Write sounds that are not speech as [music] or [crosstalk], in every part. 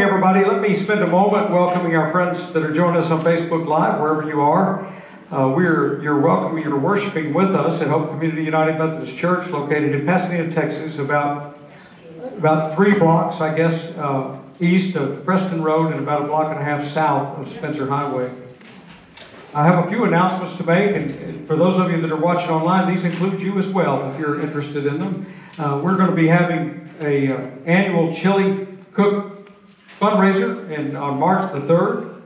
morning, everybody. Let me spend a moment welcoming our friends that are joining us on Facebook Live, wherever you are. Uh, we're you're welcome. You're worshiping with us at Hope Community United Methodist Church, located in Pasadena, Texas, about about three blocks, I guess, uh, east of Preston Road and about a block and a half south of Spencer Highway. I have a few announcements to make, and for those of you that are watching online, these include you as well if you're interested in them. Uh, we're going to be having a uh, annual chili cook fundraiser in, on March the 3rd,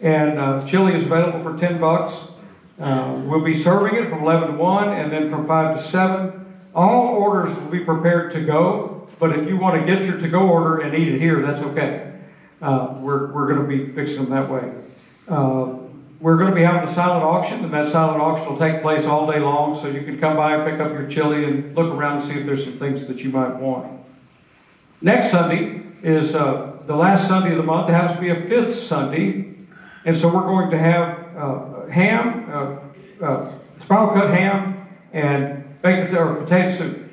and uh, chili is available for 10 bucks. Uh, we'll be serving it from 11 to 1 and then from 5 to 7. All orders will be prepared to go, but if you want to get your to go order and eat it here, that's okay. Uh, we're we're going to be fixing them that way. Uh, we're going to be having a silent auction, and that silent auction will take place all day long, so you can come by and pick up your chili and look around and see if there's some things that you might want. Next Sunday is uh, the last Sunday of the month. It happens to be a fifth Sunday, and so we're going to have uh, ham, uh, uh, spiral cut ham, and baked or potato soup.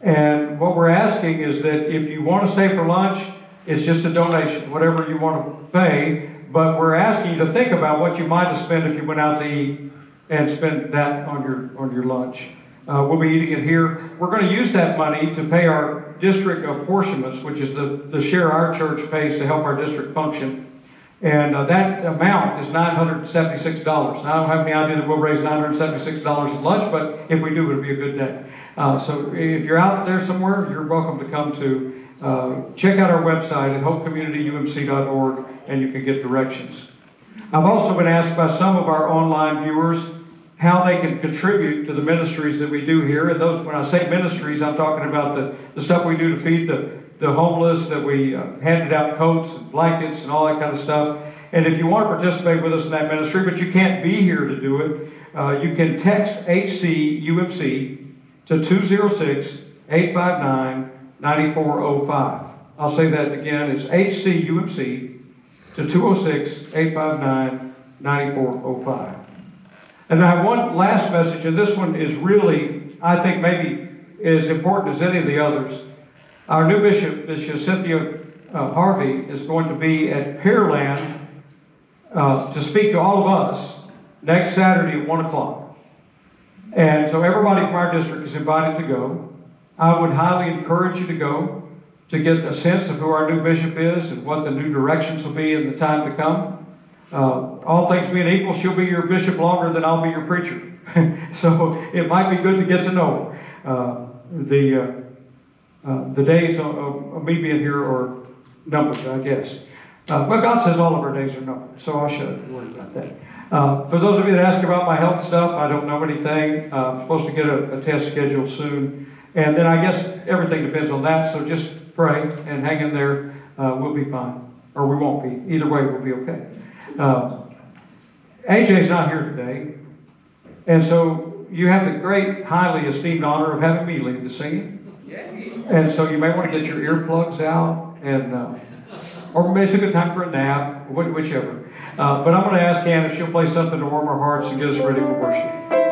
And what we're asking is that if you want to stay for lunch, it's just a donation, whatever you want to pay. But we're asking you to think about what you might have spent if you went out to eat and spent that on your on your lunch. Uh, we'll be eating it here. We're going to use that money to pay our district apportionments, which is the, the share our church pays to help our district function. And uh, that amount is $976. Now, I don't have any idea that we'll raise $976 at lunch, but if we do, it'll be a good day. Uh, so if you're out there somewhere, you're welcome to come to uh, check out our website at hopecommunityumc.org and you can get directions. I've also been asked by some of our online viewers how they can contribute to the ministries that we do here. And those, when I say ministries, I'm talking about the, the stuff we do to feed the, the homeless, that we uh, handed out coats and blankets and all that kind of stuff. And if you want to participate with us in that ministry, but you can't be here to do it, uh, you can text HCUMC to 206 859 9405. I'll say that again. It's HCUMC to 206 859 9405. And I have one last message, and this one is really, I think, maybe as important as any of the others. Our new bishop, Bishop Cynthia uh, Harvey, is going to be at Pearland uh, to speak to all of us next Saturday at 1 o'clock. And so everybody from our district is invited to go. I would highly encourage you to go to get a sense of who our new bishop is and what the new directions will be in the time to come. Uh, all things being equal, she'll be your bishop longer than I'll be your preacher. [laughs] so it might be good to get to know uh, the uh, uh the days of, of, me being here are numbered, I guess. Uh, but God says all of our days are numbered, so I shouldn't worry about that. Uh, for those of you that ask about my health stuff, I don't know anything. I'm supposed to get a, a test scheduled soon, and then I guess everything depends on that. So just pray and hang in there. we'll be fine, or we won't be. Either way, we'll be okay. Uh, AJ's not here today, and so you have the great, highly esteemed honor of having me lead the singing. And so you may want to get your earplugs out, and uh, or maybe it's a good time for a nap, whichever. Uh, but I'm going to ask Ann if she'll play something to warm our hearts and get us ready for worship.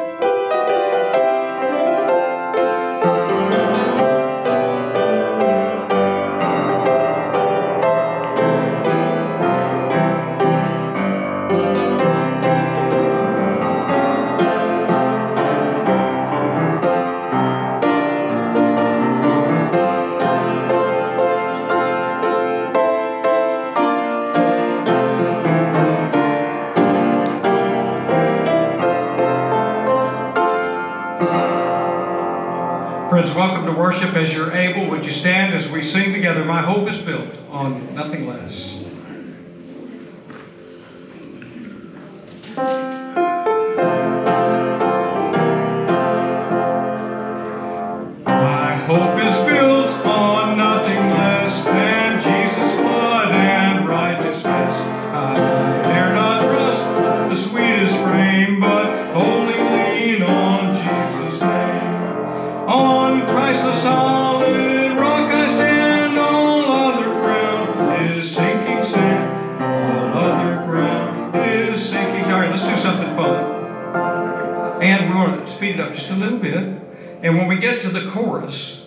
Worship as you're able. Would you stand as we sing together? My hope is built on nothing less. Speed it up just a little bit. And when we get to the chorus,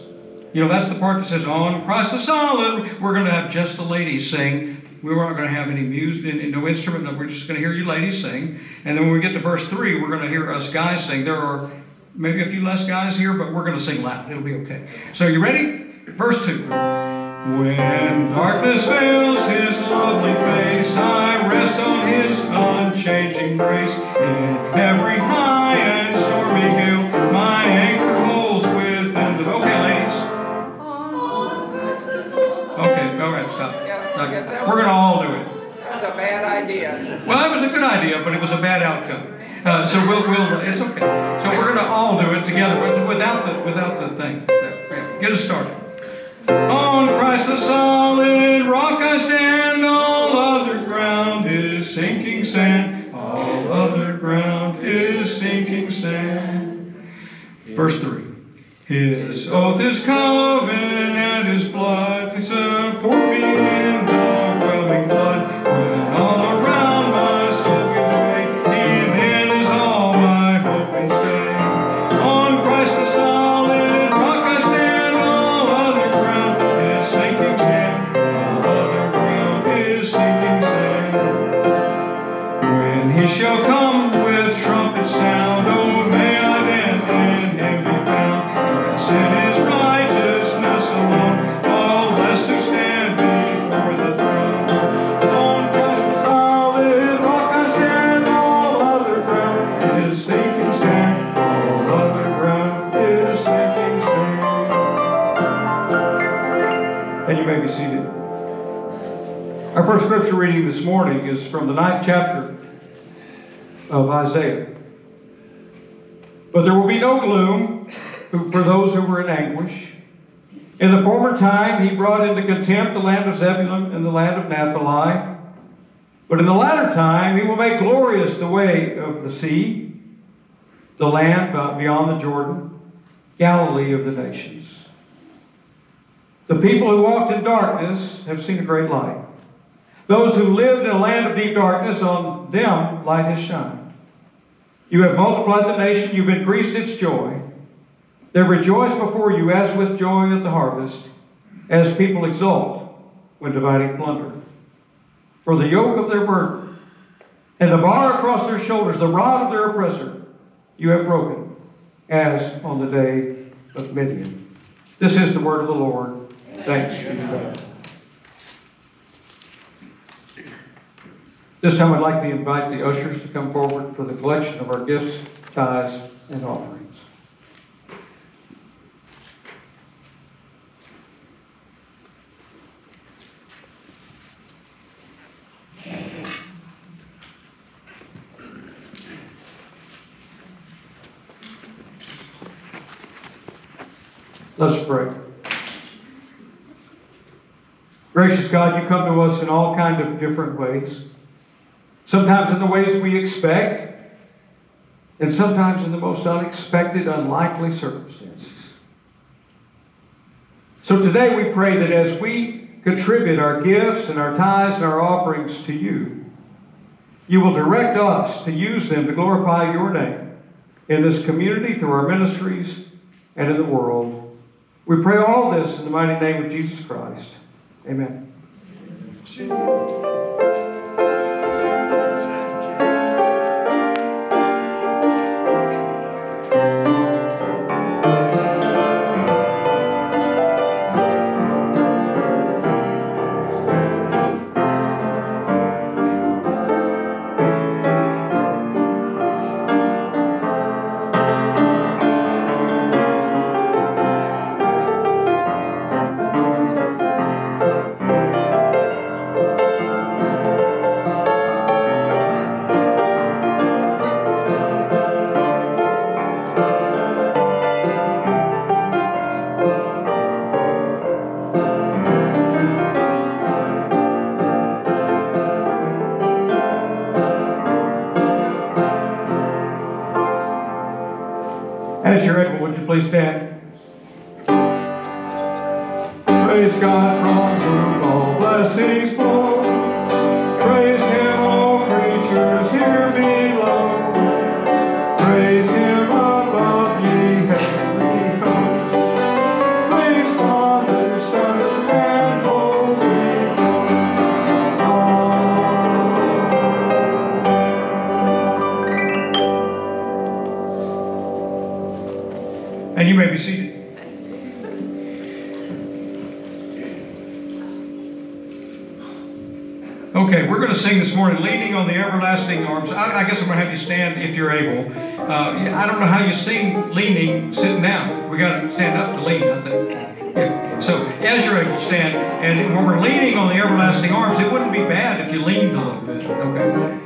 You know, that's the part that says, On Christ the solid. We're going to have just the ladies sing. We weren't going to have any music, no instrument. No, we're just going to hear you ladies sing. And then when we get to verse 3, we're going to hear us guys sing. There are maybe a few less guys here, but we're going to sing loud. It'll be okay. So, you ready? Verse 2. When darkness veils his lovely face, I rest on his unchanging grace. In every high and stormy gale, my anchor holds within the. Okay, ladies. Okay, all right, stop. Okay. We're going to all do it. That was a bad idea. Well, it was a good idea, but it was a bad outcome. Uh, so we'll, we'll, it's okay. So we're going to all do it together, but without the, without the thing. Get us started. On Christ the solid rock I stand, all other ground is sinking sand. All other ground is sinking sand. Verse 3. His oath is covenant and his blood support me sinking sand. When he shall come with trumpet sound, oh may I then in him be found. First scripture reading this morning is from the ninth chapter of Isaiah. But there will be no gloom for those who were in anguish. In the former time, he brought into contempt the land of Zebulun and the land of Naphtali. But in the latter time, he will make glorious the way of the sea, the land beyond the Jordan, Galilee of the nations. The people who walked in darkness have seen a great light. Those who lived in a land of deep darkness, on them light has shined. You have multiplied the nation, you've increased its joy. They rejoice before you as with joy at the harvest, as people exult when dividing plunder. For the yoke of their burden and the bar across their shoulders, the rod of their oppressor, you have broken, as on the day of Midian. This is the word of the Lord. Thanks be to God. This time I'd like to invite the ushers to come forward for the collection of our gifts, tithes, and offerings. Let's pray. Gracious God, you come to us in all kind of different ways. Sometimes in the ways we expect, and sometimes in the most unexpected, unlikely circumstances. So today we pray that as we contribute our gifts and our tithes and our offerings to you, you will direct us to use them to glorify your name in this community, through our ministries, and in the world. We pray all this in the mighty name of Jesus Christ. Amen. As you're able, Uh, I don't know how you sing leaning sitting down. We got to stand up to lean, I think. Yeah. So, as you're able, stand. And when we're leaning on the everlasting arms, it wouldn't be bad if you leaned a little bit. Okay?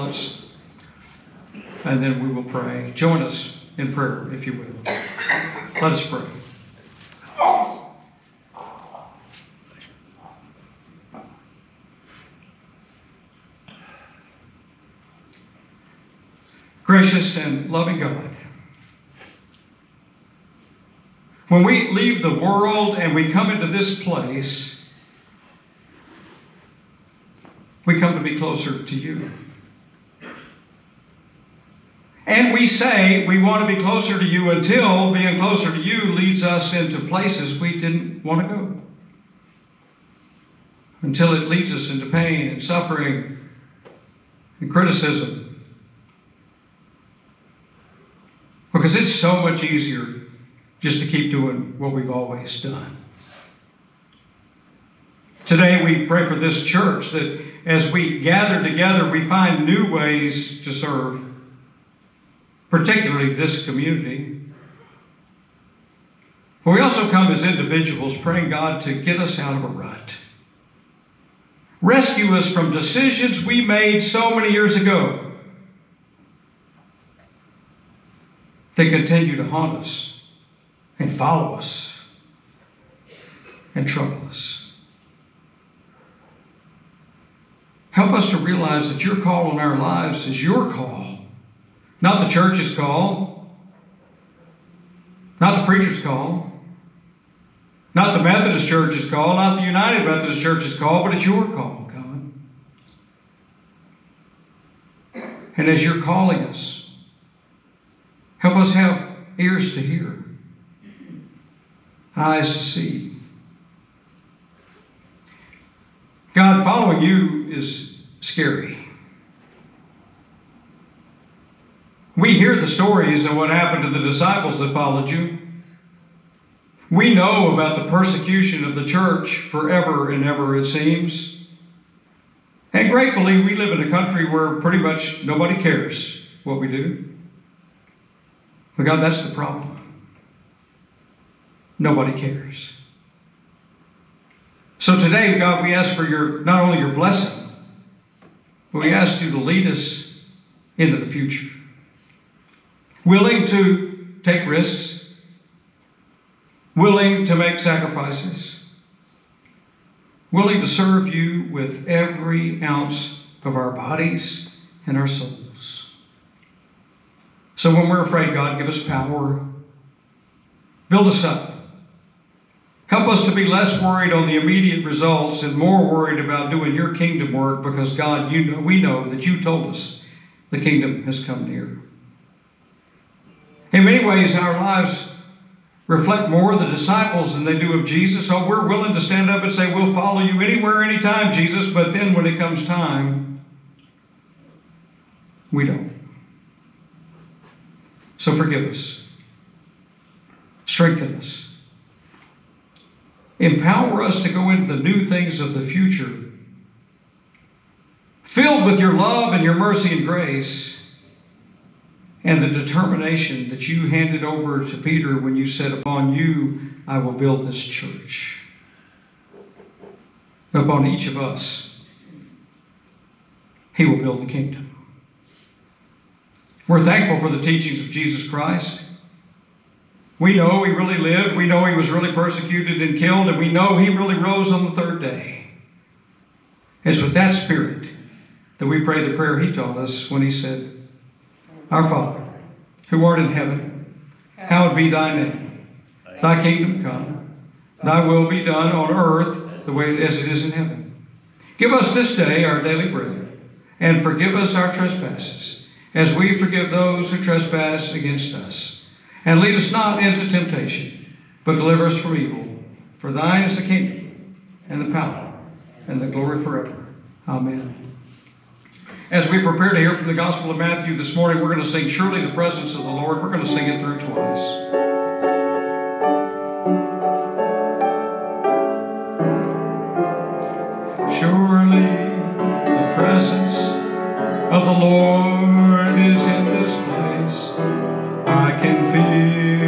Silence, and then we will pray. Join us in prayer, if you will. Let us pray. Gracious and loving God, when we leave the world and we come into this place, we come to be closer to you. And we say we want to be closer to you until being closer to you leads us into places we didn't want to go. Until it leads us into pain and suffering and criticism. Because it's so much easier just to keep doing what we've always done. Today, we pray for this church that as we gather together, we find new ways to serve, particularly this community. But we also come as individuals praying God to get us out of a rut. Rescue us from decisions we made so many years ago They continue to haunt us and follow us and trouble us. Help us to realize that your call in our lives is your call, not the church's call, not the preacher's call, not the Methodist Church's call, not the United Methodist Church's call, but it's your call, God. And as you're calling us, Help us have ears to hear, eyes to see. God, following you is scary. We hear the stories of what happened to the disciples that followed you. We know about the persecution of the church forever and ever, it seems. And gratefully, we live in a country where pretty much nobody cares what we do. But God, that's the problem. Nobody cares. So today, God, we ask for your not only your blessing, but we ask you to lead us into the future. Willing to take risks, willing to make sacrifices, willing to serve you with every ounce of our bodies and our souls. So when we're afraid, God, give us power. Build us up. Help us to be less worried on the immediate results and more worried about doing your kingdom work because, God, you know, we know that you told us the kingdom has come near. In many ways, our lives reflect more of the disciples than they do of Jesus. Oh, we're willing to stand up and say, We'll follow you anywhere, anytime, Jesus, but then when it comes time, we don't. So forgive us, strengthen us, empower us to go into the new things of the future, filled with your love and your mercy and grace and the determination that you handed over to Peter when you said, Upon you I will build this church. Upon each of us, He will build the kingdom. We're thankful for the teachings of Jesus Christ. We know He really lived, we know He was really persecuted and killed, and we know He really rose on the third day. It's with that spirit that we pray the prayer He taught us when He said, our Father, who art in heaven, hallowed be thy name. Thy kingdom come, thy will be done on earth the way as it is in heaven. Give us this day our daily bread, and forgive us our trespasses, as we forgive those who trespass against us. And lead us not into temptation, but deliver us from evil. For thine is the kingdom, and the power, and the glory forever. Amen. As we prepare to hear from the Gospel of Matthew this morning, we're going to sing Surely the Presence of the Lord. We're going to sing it through twice. Surely the presence of the Lord is in this place. I can feel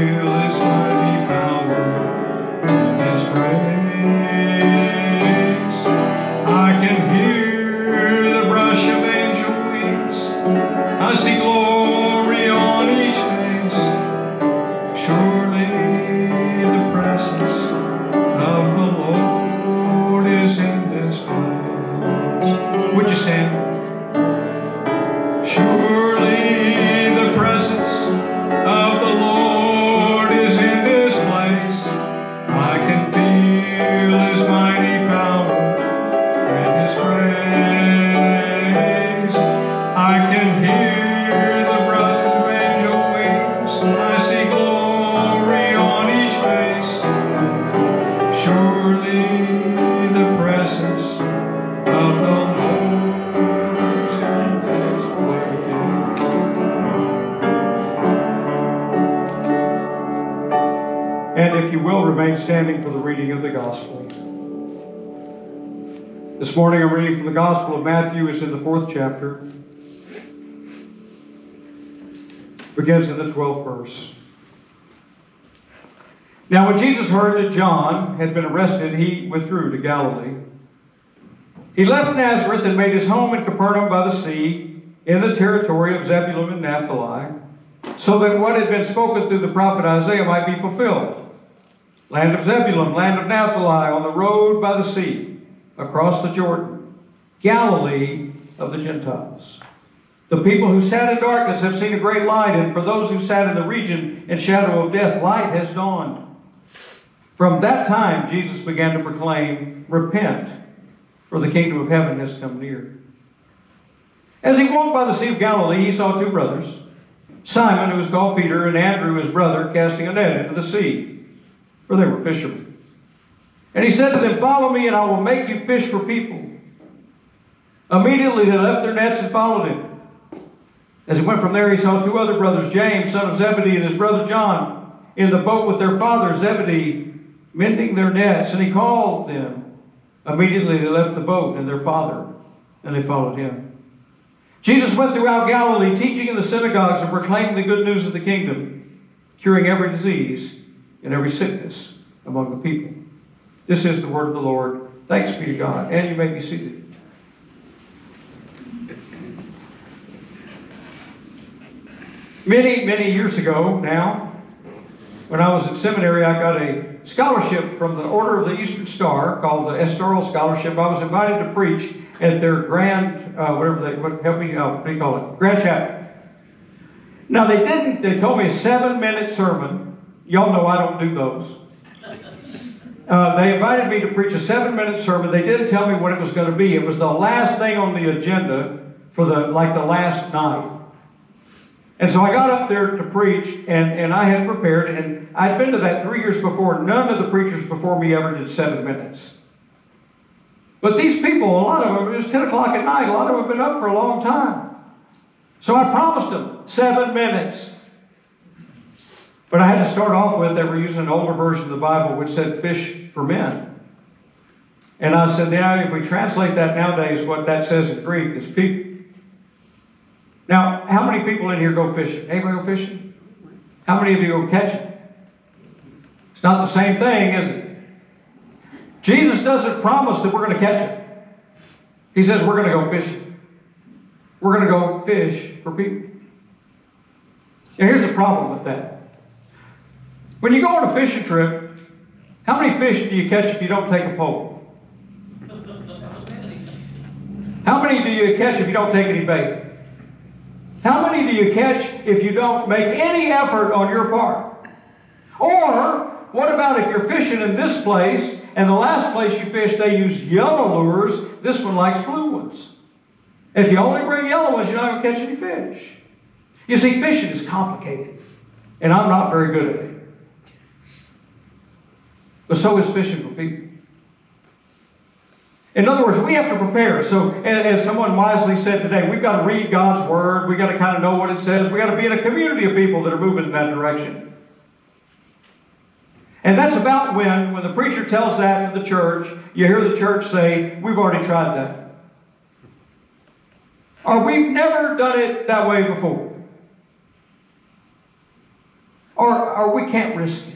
Reading from the Gospel of Matthew. It's in the fourth chapter. Begins in the 12th verse. Now, when Jesus heard that John had been arrested, he withdrew to Galilee. He left Nazareth and made his home in Capernaum by the sea, in the territory of Zebulun and Naphtali, so that what had been spoken through the prophet Isaiah might be fulfilled land of Zebulun, land of Naphtali, on the road by the sea, across the Jordan, Galilee of the Gentiles. The people who sat in darkness have seen a great light, and for those who sat in the region and shadow of death, light has dawned. From that time, Jesus began to proclaim, Repent, for the kingdom of heaven has come near. As he walked by the Sea of Galilee, he saw two brothers, Simon, who was called Peter, and Andrew, his brother, casting a net into the sea for they were fishermen. And he said to them, Follow me, and I will make you fish for people. Immediately they left their nets and followed him. As he went from there, he saw two other brothers, James, son of Zebedee, and his brother John, in the boat with their father Zebedee, mending their nets. And he called them. Immediately they left the boat and their father, and they followed him. Jesus went throughout Galilee, teaching in the synagogues and proclaiming the good news of the kingdom, curing every disease and every sickness among the people. This is the word of the Lord. Thanks be to God. And you may be seated. Many, many years ago now, when I was at seminary, I got a scholarship from the Order of the Eastern Star called the ESTARL Scholarship. I was invited to preach at their grand, uh, whatever they, what, help me, uh, what do you call it? Grand chapel. Now they didn't, they told me a seven minute sermon. Y'all know I don't do those. Uh, they invited me to preach a seven minute sermon. They didn't tell me what it was going to be. It was the last thing on the agenda for the like the last night. And so I got up there to preach, and, and I had prepared, and I'd been to that three years before. None of the preachers before me ever did seven minutes. But these people, a lot of them, it was 10 o'clock at night, a lot of them have been up for a long time. So I promised them seven minutes. But I had to start off with, they were using an older version of the Bible which said fish for men. And I said, yeah, if we translate that nowadays, what that says in Greek is people. Now, how many people in here go fishing? Anybody go fishing? How many of you go catching? It's not the same thing, is it? Jesus doesn't promise that we're going to catch it. He says we're going to go fishing. We're going to go fish for people. Now, here's the problem with that. When you go on a fishing trip, how many fish do you catch if you don't take a pole? How many do you catch if you don't take any bait? How many do you catch if you don't make any effort on your part? Or, what about if you're fishing in this place and the last place you fish they use yellow lures, this one likes blue ones. If you only bring yellow ones, you're not going to catch any fish. You see, fishing is complicated, and I'm not very good at it. But so is fishing for people. In other words, we have to prepare. So, as someone wisely said today, we've got to read God's Word. We've got to kind of know what it says. We've got to be in a community of people that are moving in that direction. And that's about when, when the preacher tells that to the church, you hear the church say, We've already tried that. Or we've never done it that way before. Or, or we can't risk it.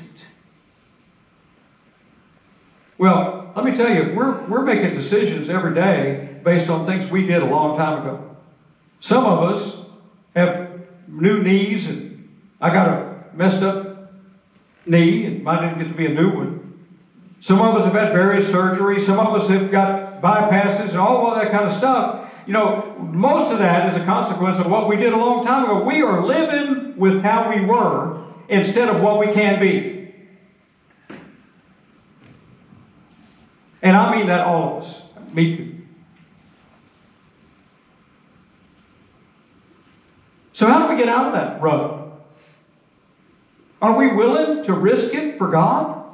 Well, let me tell you, we're, we're making decisions every day based on things we did a long time ago. Some of us have new knees, and I got a messed up knee, and mine didn't get to be a new one. Some of us have had various surgeries. Some of us have got bypasses and all of that kind of stuff. You know, most of that is a consequence of what we did a long time ago. We are living with how we were instead of what we can be. And I mean that all of us. Me too. So, how do we get out of that rut? Are we willing to risk it for God?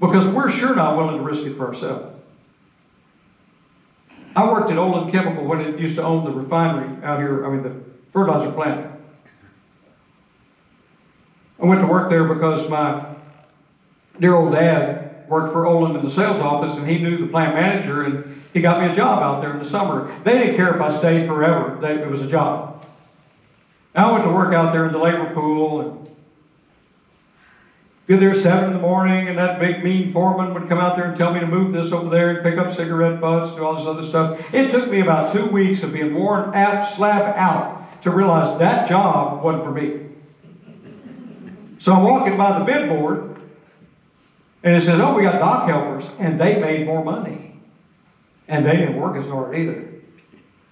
Because we're sure not willing to risk it for ourselves. I worked at Olin Chemical when it used to own the refinery out here, I mean, the fertilizer plant. I went to work there because my dear old dad worked for Olin in the sales office and he knew the plant manager and he got me a job out there in the summer. They didn't care if I stayed forever, they, it was a job. I went to work out there in the labor pool and get there seven in the morning, and that big mean foreman would come out there and tell me to move this over there and pick up cigarette butts, do all this other stuff. It took me about two weeks of being worn out, slap out, to realize that job wasn't for me. So I'm walking by the bid board, and it says, "Oh, we got dock helpers," and they made more money, and they didn't work as hard either.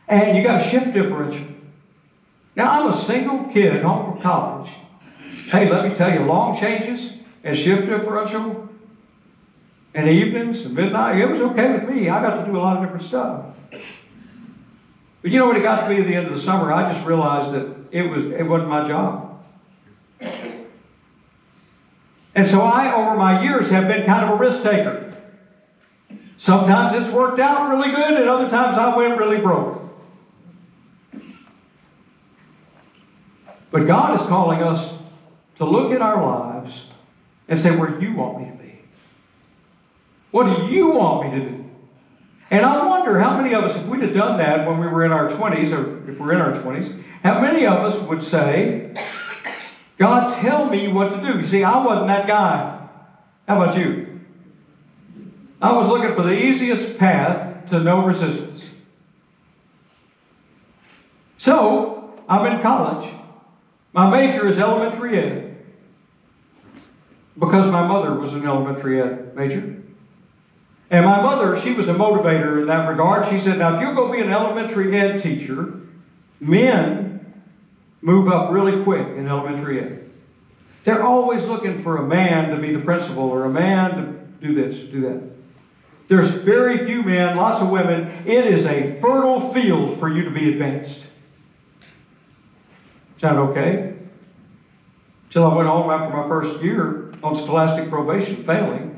And you got a shift differential. Now I'm a single kid home from college. Hey, let me tell you, long changes and shift differential and evenings and midnight, it was okay with me. I got to do a lot of different stuff. But you know, when it got to be the end of the summer, I just realized that it was it wasn't my job. And so I, over my years, have been kind of a risk taker. Sometimes it's worked out really good, and other times I went really broke. But God is calling us to look at our lives and say, Where you want me to be? What do you want me to do? And I wonder how many of us, if we'd have done that when we were in our 20s, or if we're in our 20s, how many of us would say, God, tell me what to do? You see, I wasn't that guy. How about you? I was looking for the easiest path to no resistance. So, I'm in college. My major is elementary ed because my mother was an elementary ed major. And my mother, she was a motivator in that regard. She said, Now, if you'll go be an elementary ed teacher, men, move up really quick in elementary ed. They're always looking for a man to be the principal or a man to do this, do that. There's very few men, lots of women. It is a fertile field for you to be advanced. Sound okay? Till I went home after my first year on scholastic probation, failing.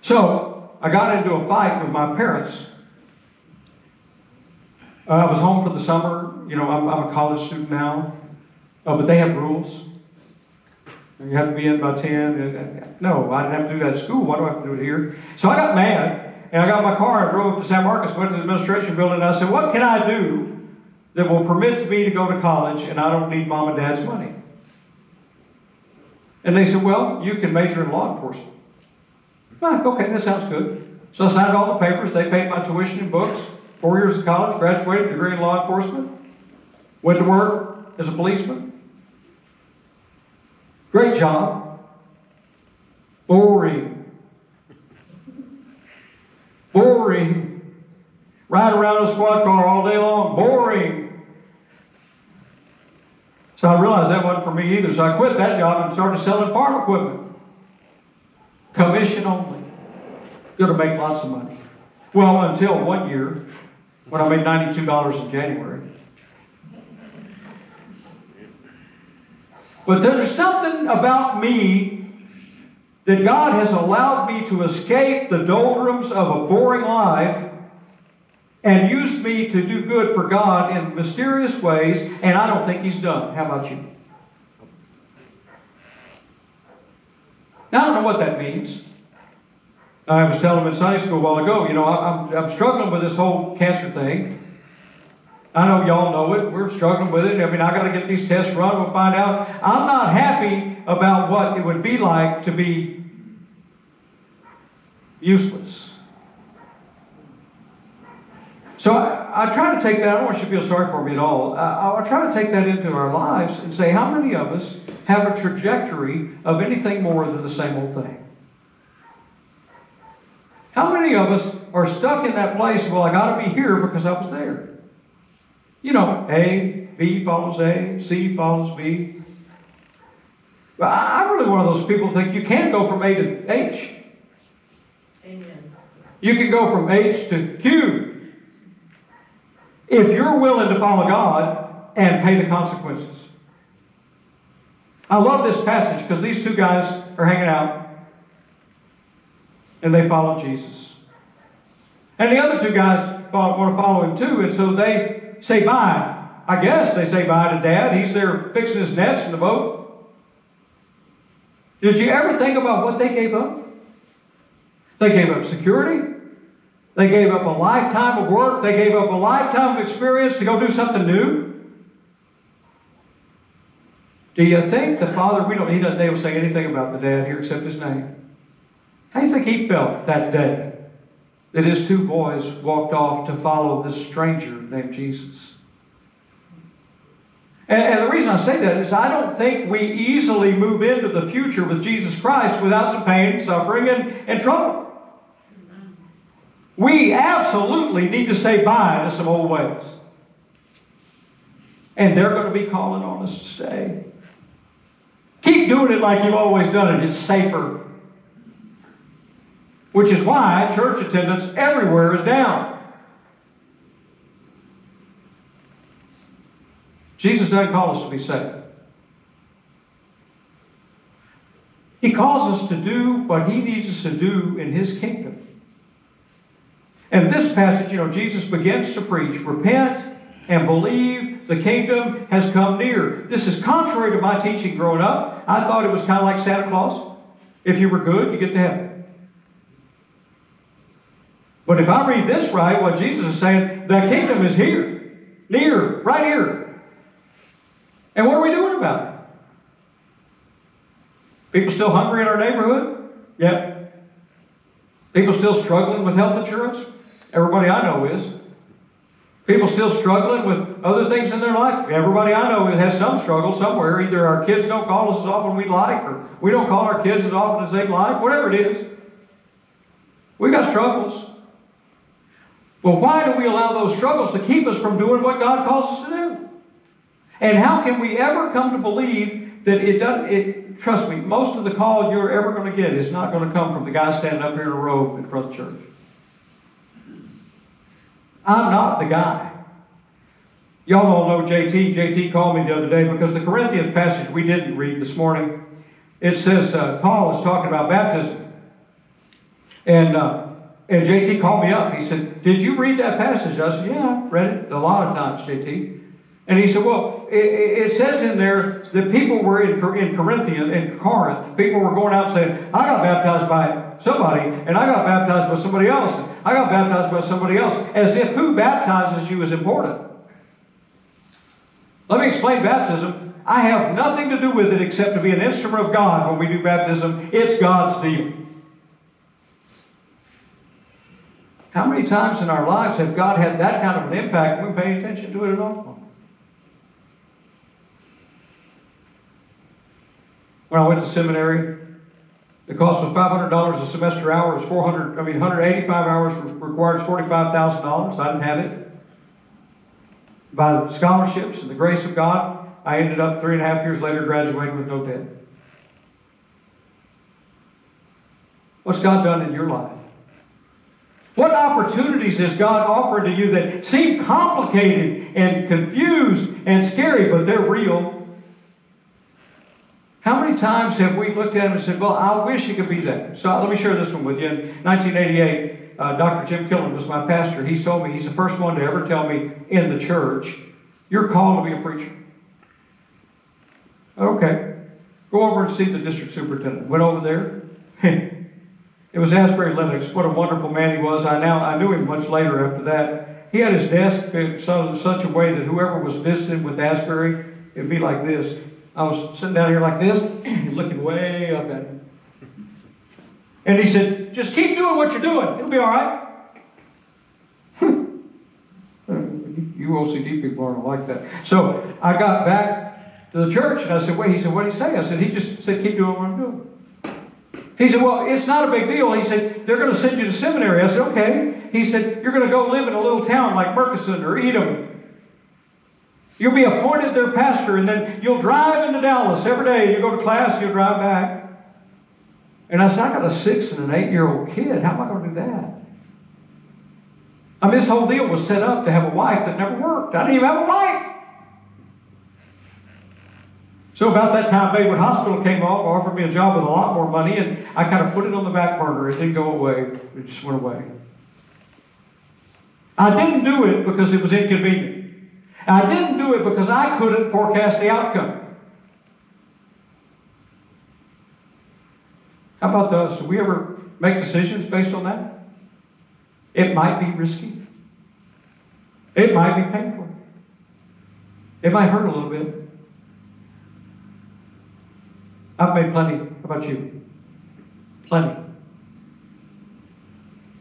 So, I got into a fight with my parents. Uh, I was home for the summer. You know, I'm, I'm a college student now, uh, but they have rules. You have to be in by 10. And, and, no, I didn't have to do that at school. Why do I have to do it here? So I got mad, and I got my car and drove up to San Marcos, went to the administration building, and I said, What can I do that will permit me to go to college and I don't need mom and dad's money? And they said, Well, you can major in law enforcement. Fine, okay, that sounds good. So I signed all the papers. They paid my tuition and books. Four years of college, graduated, degree in law enforcement. Went to work as a policeman. Great job. Boring. Boring. Ride around a squad car all day long. Boring. So I realized that wasn't for me either. So I quit that job and started selling farm equipment. Commission only. Going to make lots of money. Well, until one year when I made $92 in January. But there's something about me that God has allowed me to escape the doldrums of a boring life and used me to do good for God in mysterious ways, and I don't think He's done. How about you? Now, I don't know what that means. I was telling them in Sunday school a while ago, you know, I'm, I'm struggling with this whole cancer thing. I know y'all know it. We're struggling with it. I mean, I got to get these tests run. We'll find out. I'm not happy about what it would be like to be useless. So I, I try to take that. I don't want you to feel sorry for me at all. I, I try to take that into our lives and say, how many of us have a trajectory of anything more than the same old thing? Many of us are stuck in that place? Well, I got to be here because I was there. You know, A, B follows A, C follows B. But I'm really one of those people who think you can go from A to H. Amen. You can go from H to Q if you're willing to follow God and pay the consequences. I love this passage because these two guys are hanging out and they follow Jesus. And the other two guys follow, want to follow him too, and so they say bye. I guess they say bye to Dad. He's there fixing his nets in the boat. Did you ever think about what they gave up? They gave up security. They gave up a lifetime of work. They gave up a lifetime of experience to go do something new. Do you think the father, we don't, he doesn't, they say anything about the dad here except his name. How do you think he felt that day that his two boys walked off to follow this stranger named Jesus? And, and the reason I say that is I don't think we easily move into the future with Jesus Christ without some pain, suffering, and, and trouble. We absolutely need to say bye to some old ways. And they're going to be calling on us to stay. Keep doing it like you've always done it. It's safer. Which is why church attendance everywhere is down. Jesus doesn't call us to be safe. He calls us to do what he needs us to do in his kingdom. And this passage, you know, Jesus begins to preach repent and believe the kingdom has come near. This is contrary to my teaching growing up. I thought it was kind of like Santa Claus. If you were good, you get to heaven. But if I read this right, what Jesus is saying, the kingdom is here, near, right here. And what are we doing about it? People still hungry in our neighborhood? Yep. People still struggling with health insurance? Everybody I know is. People still struggling with other things in their life? Everybody I know has some struggle somewhere. Either our kids don't call us as often we'd like, or we don't call our kids as often as they'd like, whatever it is. We got struggles. Well, why do we allow those struggles to keep us from doing what God calls us to do? And how can we ever come to believe that it doesn't, it, trust me, most of the call you're ever going to get is not going to come from the guy standing up here in a robe in front of the church. I'm not the guy. Y'all all know JT. JT called me the other day because the Corinthians passage we didn't read this morning, it says uh, Paul is talking about baptism. And, uh, and JT called me up. He said, Did you read that passage? I said, Yeah, I read it a lot of times, JT. And he said, Well, it, it says in there that people were in, in Corinthian, in Corinth, people were going out saying, I got baptized by somebody, and I got baptized by somebody else, I got baptized by somebody else, as if who baptizes you is important. Let me explain baptism. I have nothing to do with it except to be an instrument of God when we do baptism. It's God's deal. How many times in our lives have God had that kind of an impact and we pay attention to it at all? When I went to seminary, the cost was $500 a semester hour. It was 400, I mean, 185 hours required $45,000. I didn't have it. By scholarships and the grace of God, I ended up three and a half years later graduating with no debt. What's God done in your life? What opportunities has God offered to you that seem complicated and confused and scary, but they're real? How many times have we looked at them and said, Well, I wish it could be that? So let me share this one with you. In 1988, uh, Dr. Jim Killen was my pastor. He told me, he's the first one to ever tell me in the church, You're called to be a preacher. Okay. Go over and see the district superintendent. Went over there. [laughs] It was Asbury Lennox. What a wonderful man he was. I now I knew him much later after that. He had his desk fixed in such a way that whoever was visiting with Asbury, it'd be like this. I was sitting down here like this, looking way up at him. And he said, just keep doing what you're doing. It'll be all right. [laughs] you OCD people aren't like that. So I got back to the church and I said, wait, he said, what did he say? I said, he just said, keep doing what I'm doing. He said, Well, it's not a big deal. He said, They're going to send you to seminary. I said, Okay. He said, You're going to go live in a little town like Murchison or Edom. You'll be appointed their pastor, and then you'll drive into Dallas every day. You go to class, you'll drive back. And I said, I got a six and an eight year old kid. How am I going to do that? I mean, this whole deal was set up to have a wife that never worked. I didn't even have a wife. So about that time, Baywood Hospital came off, offered me a job with a lot more money, and I kind of put it on the back burner. It didn't go away. It just went away. I didn't do it because it was inconvenient. I didn't do it because I couldn't forecast the outcome. How about us? Do we ever make decisions based on that? It might be risky. It might be painful. It might hurt a little bit. I've made plenty. How about you? Plenty.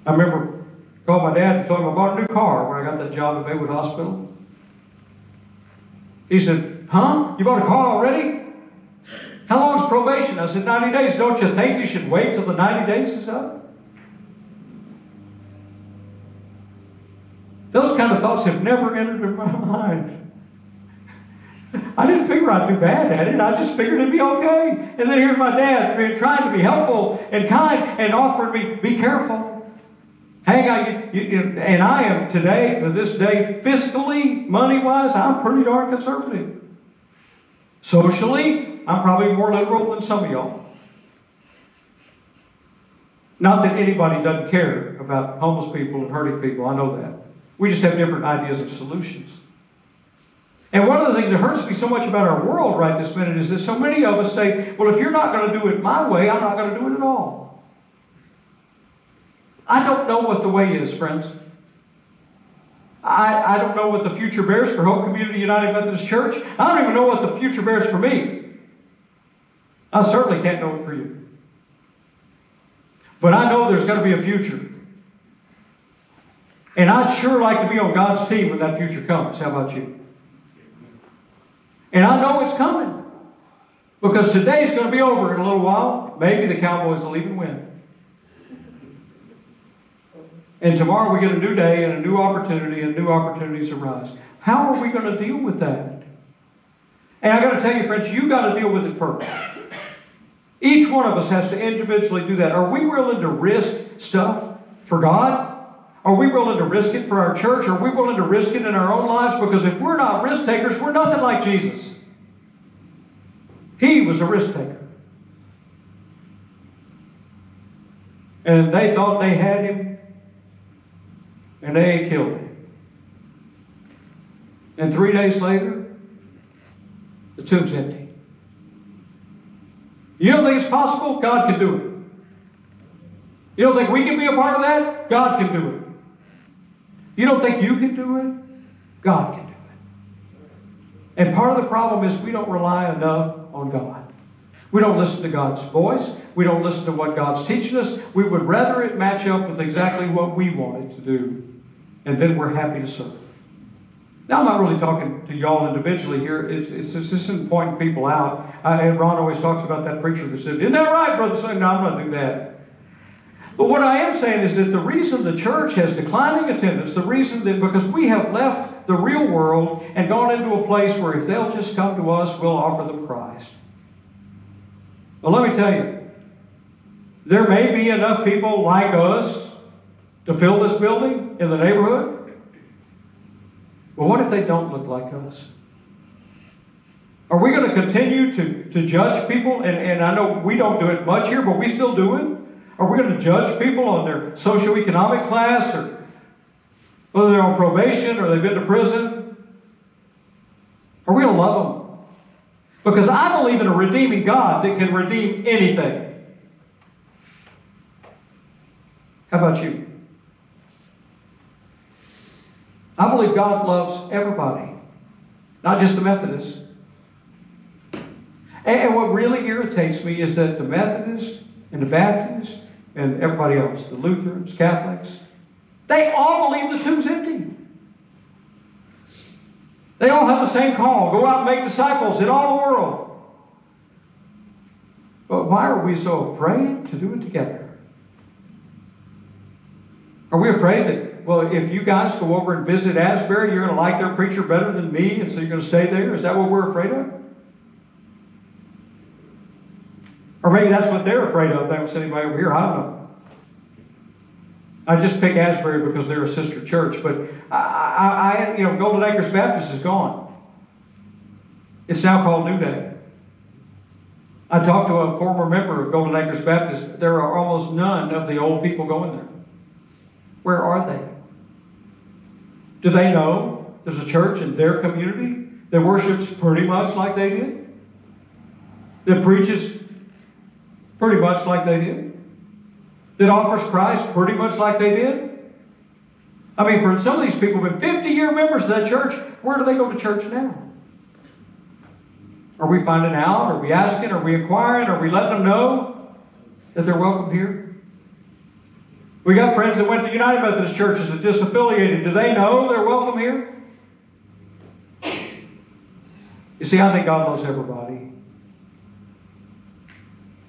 I remember called my dad and told him I bought a new car when I got that job at Baywood Hospital. He said, Huh? You bought a car already? How long is probation? I said, 90 days. Don't you think you should wait till the 90 days is up? Those kind of thoughts have never entered in my [laughs] mind. I didn't figure I'd be bad at it. I just figured it'd be okay. And then here's my dad trying to be helpful and kind and offering me, be careful. Hang on, you, you, and I am today, to this day, fiscally, money wise, I'm pretty darn conservative. Socially, I'm probably more liberal than some of y'all. Not that anybody doesn't care about homeless people and hurting people, I know that. We just have different ideas of solutions. And one of the things that hurts me so much about our world right this minute is that so many of us say, well, if you're not going to do it my way, I'm not going to do it at all. I don't know what the way is, friends. I, I don't know what the future bears for Hope Community United Methodist Church. I don't even know what the future bears for me. I certainly can't know it for you. But I know there's going to be a future. And I'd sure like to be on God's team when that future comes. How about you? And I know it's coming. Because today's going to be over in a little while. Maybe the Cowboys will even win. And tomorrow we get a new day and a new opportunity, and new opportunities arise. How are we going to deal with that? And I got to tell you, friends, you got to deal with it first. Each one of us has to individually do that. Are we willing to risk stuff for God? Are we willing to risk it for our church? Are we willing to risk it in our own lives? Because if we're not risk takers, we're nothing like Jesus. He was a risk taker. And they thought they had him, and they killed him. And three days later, the tomb's empty. You don't think it's possible? God can do it. You don't think we can be a part of that? God can do it. You don't think you can do it? God can do it. And part of the problem is we don't rely enough on God. We don't listen to God's voice. We don't listen to what God's teaching us. We would rather it match up with exactly what we want it to do. And then we're happy to serve. Now, I'm not really talking to y'all individually here. It's, it's, it's just pointing people out. And Ron always talks about that preacher that said, Isn't that right, Brother Sam? No, I'm going to do that. But what I am saying is that the reason the church has declining attendance, the reason that because we have left the real world and gone into a place where if they'll just come to us, we'll offer them Christ. Well, let me tell you, there may be enough people like us to fill this building in the neighborhood. But what if they don't look like us? Are we going to continue to, to judge people? And, and I know we don't do it much here, but we still do it. Are we going to judge people on their socioeconomic class or whether they're on probation or they've been to prison? Are we going to love them? Because I believe in a redeeming God that can redeem anything. How about you? I believe God loves everybody, not just the Methodists. And what really irritates me is that the Methodists and the Baptists and everybody else, the Lutherans, Catholics, they all believe the tomb's empty. They all have the same call go out and make disciples in all the world. But why are we so afraid to do it together? Are we afraid that, well, if you guys go over and visit Asbury, you're going to like their preacher better than me, and so you're going to stay there? Is that what we're afraid of? Or maybe that's what they're afraid of. Don't send anybody over here. I don't know. I just pick Asbury because they're a sister church, but I, I, I, you know, Golden Acres Baptist is gone. It's now called New Day. I talked to a former member of Golden Acres Baptist. There are almost none of the old people going there. Where are they? Do they know there's a church in their community that worships pretty much like they did? That preaches pretty much like they did. That offers Christ pretty much like they did. I mean, for some of these people have been 50 year members of that church. Where do they go to church now? Are we finding out? Are we asking? Are we inquiring? Are we letting them know that they're welcome here? We got friends that went to United Methodist churches that disaffiliated. Do they know they're welcome here? You see, I think God loves everybody.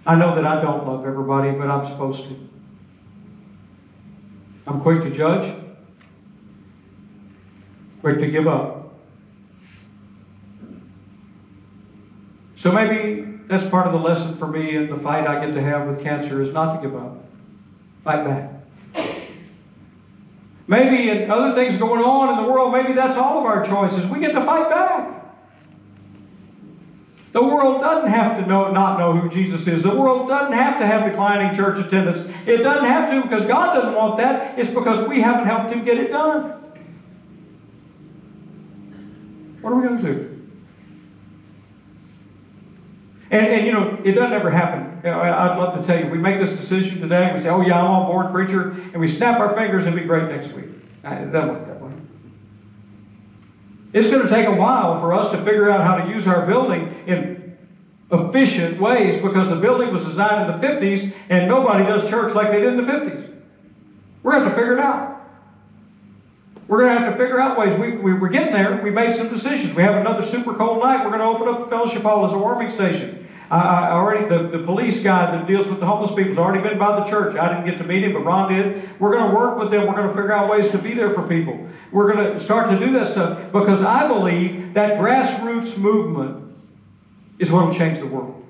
I know that I don't love everybody, but I'm supposed to. I'm quick to judge, quick to give up. So maybe that's part of the lesson for me in the fight I get to have with cancer is not to give up. Fight back. Maybe in other things going on in the world, maybe that's all of our choices. We get to fight back. The world doesn't have to know, not know who Jesus is. The world doesn't have to have declining church attendance. It doesn't have to because God doesn't want that. It's because we haven't helped Him get it done. What are we going to do? And, and you know, it doesn't ever happen. I'd love to tell you, we make this decision today, we say, oh yeah, I'm on board, preacher, and we snap our fingers and be great next week. Uh, it doesn't work that way. It's going to take a while for us to figure out how to use our building in efficient ways because the building was designed in the 50s and nobody does church like they did in the 50s. We're going to have to figure it out. We're going to have to figure out ways. We, we, we're getting there. We made some decisions. We have another super cold night. We're going to open up the fellowship hall as a warming station. I, already, the, the police guy that deals with the homeless people has already been by the church. I didn't get to meet him, but Ron did. We're going to work with them. We're going to figure out ways to be there for people. We're going to start to do that stuff because I believe that grassroots movement is what will change the world.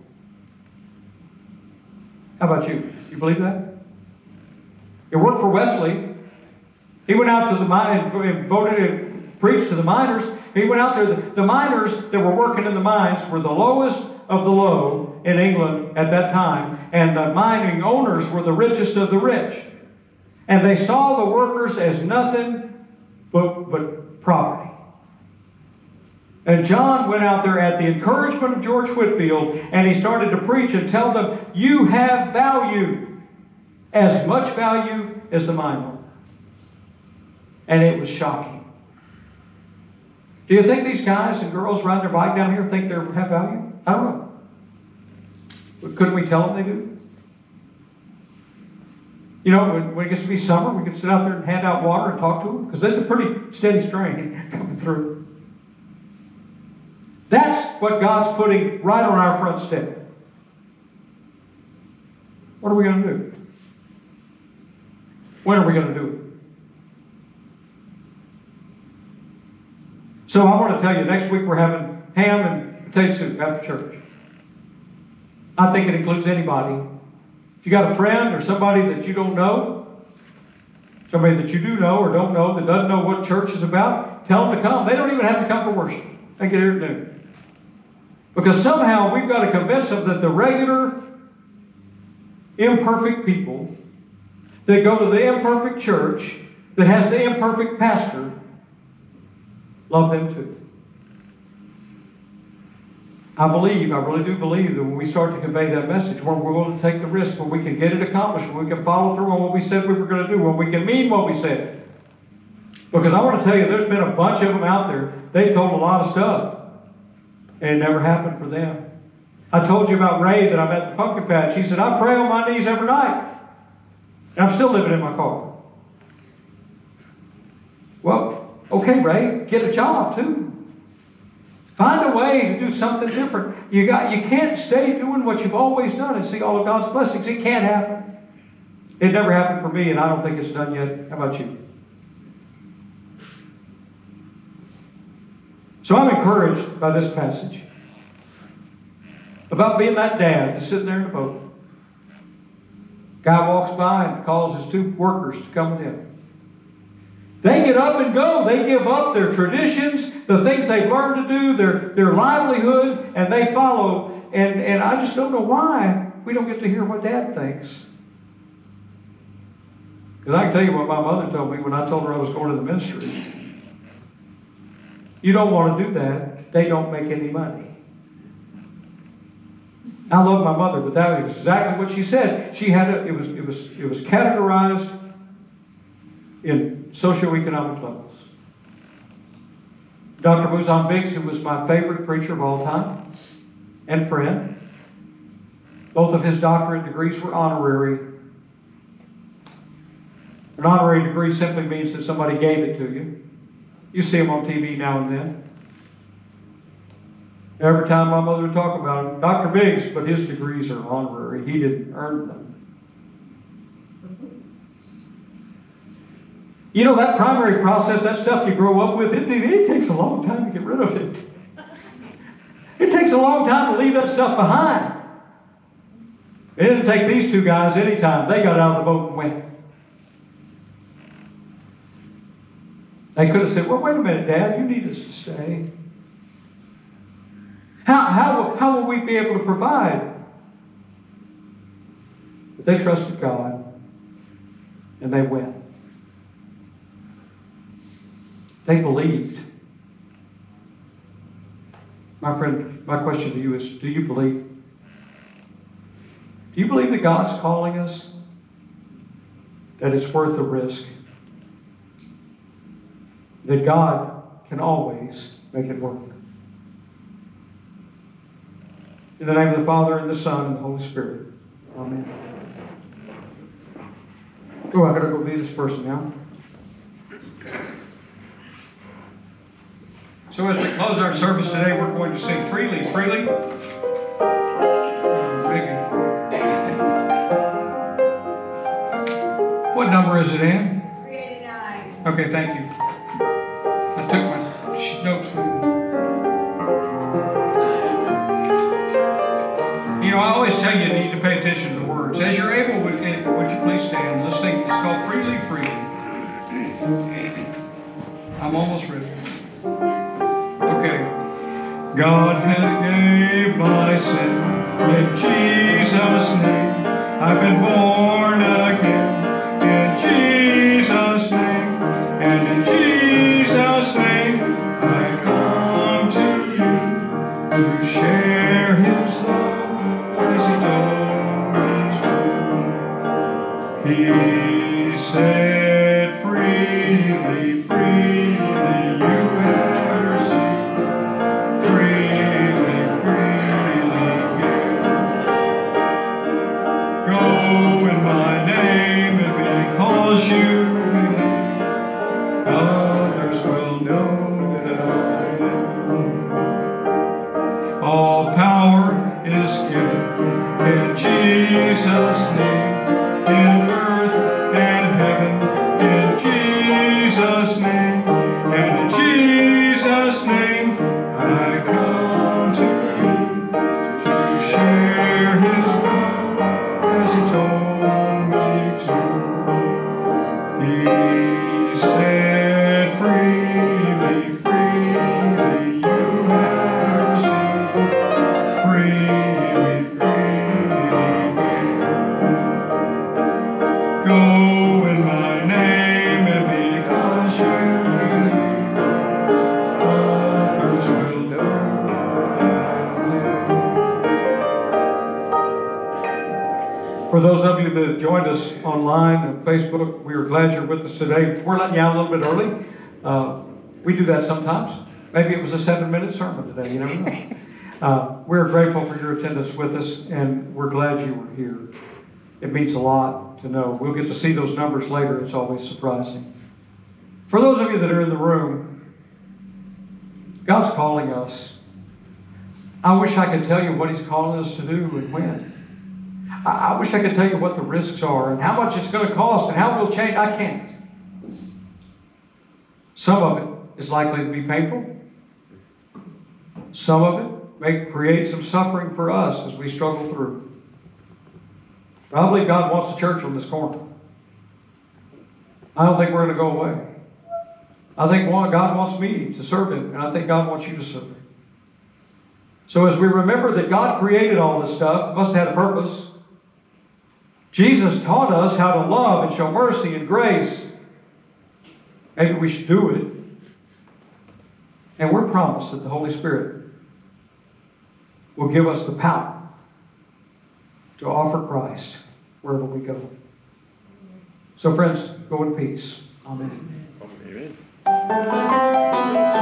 How about you? You believe that? It worked for Wesley. He went out to the mine and voted and preached to the miners. He went out there. The, the miners that were working in the mines were the lowest of the low in England at that time, and the mining owners were the richest of the rich. And they saw the workers as nothing but, but property. And John went out there at the encouragement of George Whitefield, and he started to preach and tell them, You have value, as much value as the mine worker. And it was shocking. Do you think these guys and girls riding their bike down here think they have value? I don't know. Couldn't we tell them they do? You know, when, when it gets to be summer, we can sit out there and hand out water and talk to them because there's a pretty steady strain [laughs] coming through. That's what God's putting right on our front step. What are we going to do? When are we going to do it? So I want to tell you, next week we're having ham and soup after church. I think it includes anybody. If you got a friend or somebody that you don't know, somebody that you do know or don't know that doesn't know what church is about, tell them to come. They don't even have to come for worship. They get here at noon. Because somehow we've got to convince them that the regular, imperfect people that go to the imperfect church, that has the imperfect pastor, love them too. I believe, I really do believe that when we start to convey that message, when we're willing to take the risk, when we can get it accomplished, when we can follow through on what we said we were going to do, when we can mean what we said. Because I want to tell you, there's been a bunch of them out there. They told a lot of stuff, and it never happened for them. I told you about Ray that I met at the pumpkin patch. He said, I pray on my knees every night. And I'm still living in my car. Well, okay, Ray, get a job too. Find a way to do something different. You got you can't stay doing what you've always done and see all of God's blessings. It can't happen. It never happened for me, and I don't think it's done yet. How about you? So I'm encouraged by this passage about being that dad that's sitting there in the boat. Guy walks by and calls his two workers to come with him. They get up and go. They give up their traditions, the things they've learned to do, their, their livelihood, and they follow. And, and I just don't know why we don't get to hear what dad thinks. Because I can tell you what my mother told me when I told her I was going to the ministry. You don't want to do that. They don't make any money. I love my mother, but that was exactly what she said. She had a, it was it was it was categorized in socioeconomic levels. Dr. Muzan Biggs, who was my favorite preacher of all time and friend, both of his doctorate degrees were honorary. An honorary degree simply means that somebody gave it to you. You see them on TV now and then. Every time my mother would talk about him, Dr. Biggs, but his degrees are honorary. He didn't earn them. You know, that primary process, that stuff you grow up with, it, it takes a long time to get rid of it. It takes a long time to leave that stuff behind. It didn't take these two guys any time. They got out of the boat and went. They could have said, well, wait a minute, Dad, you need us to stay. How, how, how will we be able to provide? But they trusted God and they went. They believed. My friend, my question to you is do you believe? Do you believe that God's calling us? That it's worth the risk? That God can always make it work? In the name of the Father, and the Son, and the Holy Spirit. Amen. Oh, I gotta go be this person now. So as we close our service today, we're going to sing freely, freely. What number is it in? 389. Okay, thank you. I took my notes with me. You know, I always tell you you need to pay attention to the words. As you're able, would, eh, would you please stand? Let's sing. It's called Freely, Freely. I'm almost ready. God had gave my sin in Jesus' name. I've been born again in Jesus' name. And in Jesus' name, I come to you to share His love as He told me to. He said, us online and Facebook, we are glad you're with us today. We're letting you out a little bit early. Uh, we do that sometimes. Maybe it was a seven-minute sermon today. You never know. [laughs] Uh, we're grateful for your attendance with us, and we're glad you were here. It means a lot to know. We'll get to see those numbers later. It's always surprising. For those of you that are in the room, God's calling us. I wish I could tell you what He's calling us to do and when. I, I wish I could tell you what the risks are and how much it's going to cost and how it will change. I can't. Some of it is likely to be painful. Some of it may create some suffering for us as we struggle through. But I believe God wants the church on this corner. I don't think we're going to go away. I think God wants me to serve Him, and I think God wants you to serve Him. So as we remember that God created all this stuff, it must have had a purpose. Jesus taught us how to love and show mercy and grace. Maybe we should do it. And we're promised that the Holy Spirit will give us the power to offer Christ wherever we go. So, friends, go in peace. Amen. Amen.